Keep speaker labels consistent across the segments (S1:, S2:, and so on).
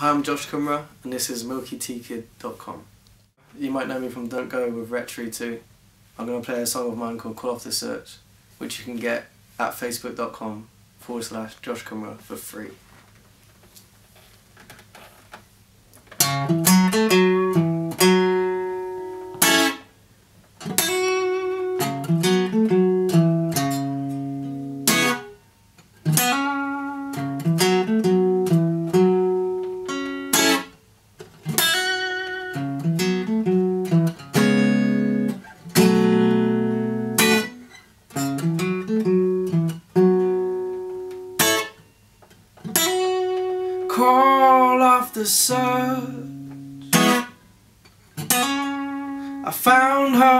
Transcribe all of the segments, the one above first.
S1: Hi, I'm Josh Kumra, and this is MilkyTeakid.com. You might know me from Don't Go with Wretch 32. I'm going to play a song of mine called Call Off the Search, which you can get at facebook.com forward slash Josh Kumra for free. The search I found her.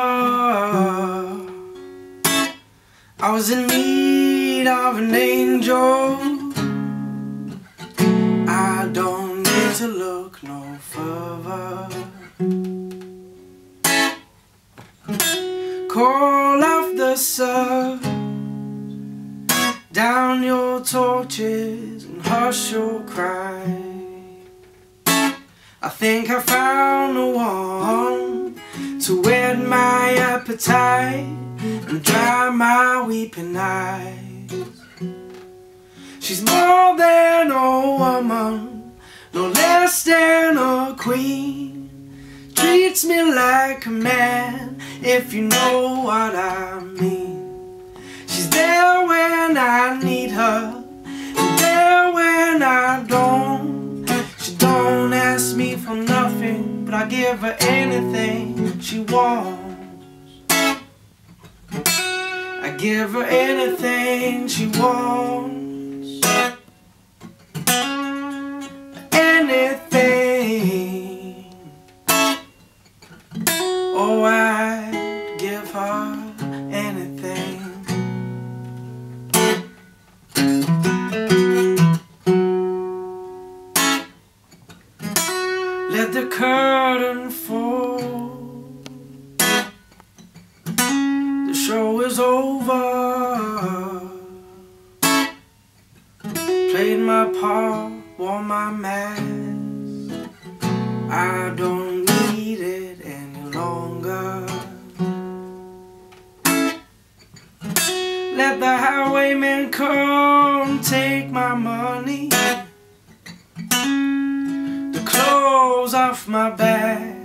S1: I was in need of an angel. I don't need to look no further. Call off the search Down your torches and hush your cry I think I found the one to whet my appetite and dry my weeping eyes. She's more than a woman, no less than a queen. Treats me like a man, if you know what I mean. She's there when I need her, give her anything she wants. I give her anything she wants. Anything. Let the curtain fall. The show is over. Played my part, wore my mask. I don't need it any longer. Let the highwayman come take my money. Clothes off my back.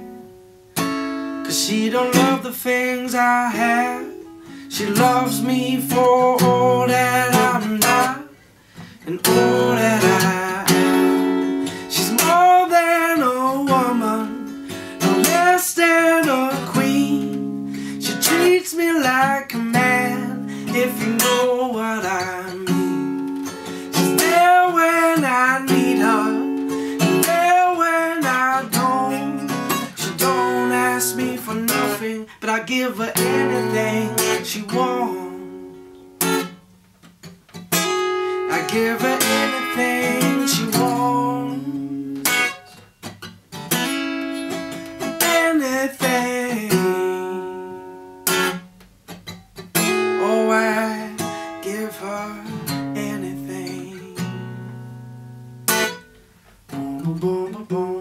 S1: Cause she don't love the things I have. She loves me for all that I'm not and all that I give her anything she wants. I give her anything she wants. Anything. Oh, I give her anything. Boom, boom, boom.